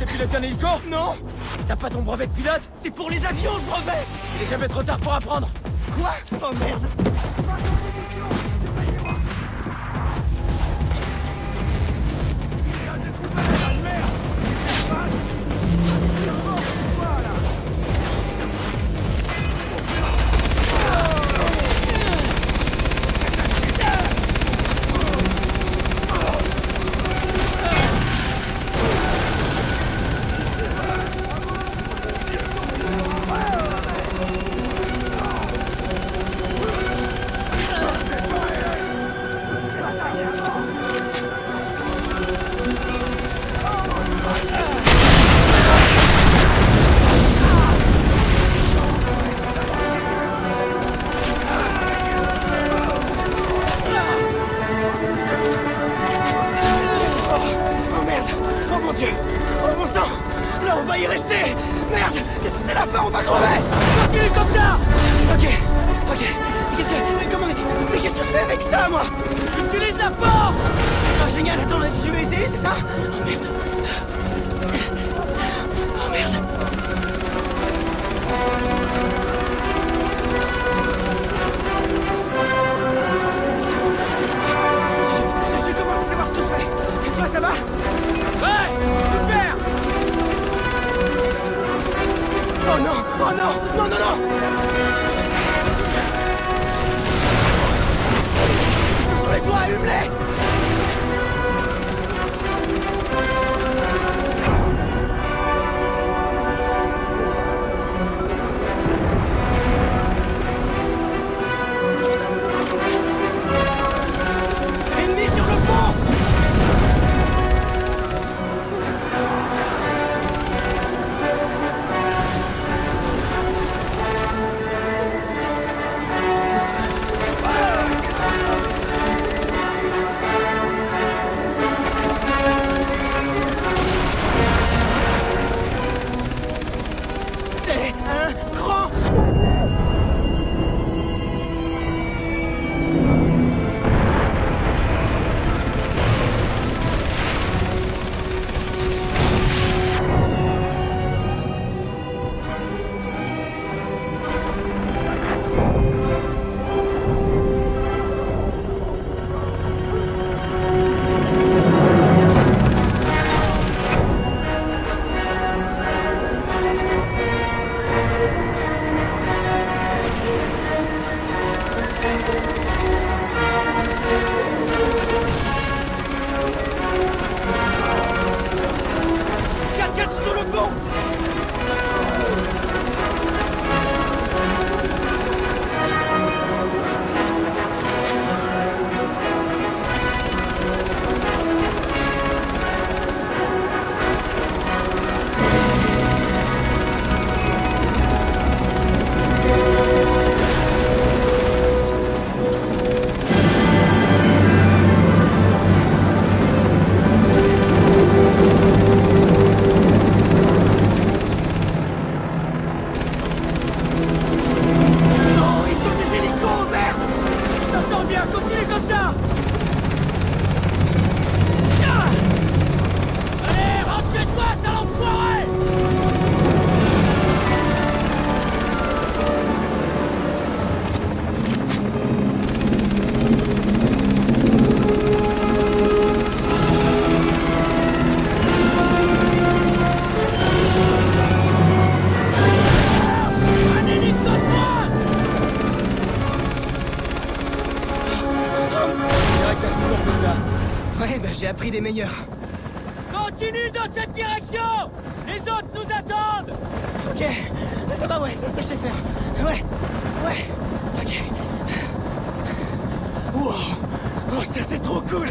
sais piloter un hélico Non. T'as pas ton brevet de pilote C'est pour les avions, ce brevet. Il est jamais trop tard pour apprendre. Quoi? Oh merde Oh mon sang. Là, on va y rester. Merde. C'est la fin, on va crever. Continue comme ça. Ok, ok. Qu'est-ce que... Mais comment... Mais qu'est-ce que je fais avec ça, moi? Utilise la force. Ah, génial, attends, tu veux essayer, c'est ça? Oh merde Oh non Oh non Non, non, non. Ils sont les toits, you Ouais, bah j'ai appris des meilleurs. Continue dans cette direction! Les autres nous attendent! Ok, ça va, ouais, c'est ce que je sais faire. Ouais, ouais, ok. Wow, oh ça c'est trop cool